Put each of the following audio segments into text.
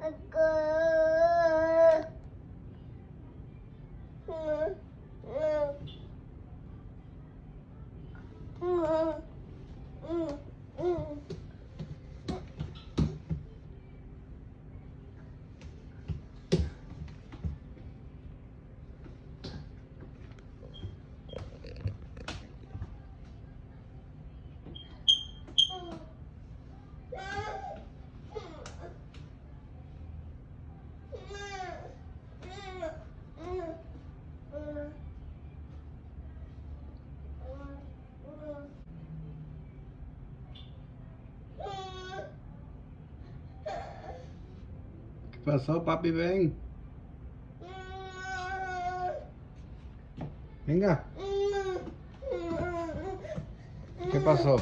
Uncle. Que passou, papi? Vem. Vem cá. que passou?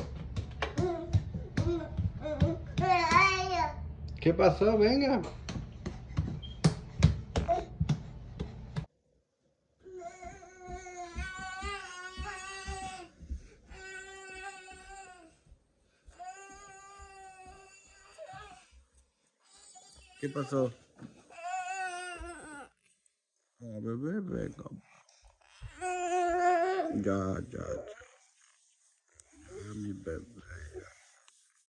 que passou? Venga. ¿Qué pasó? Ah, bebé, venga. Ya, ya, ya.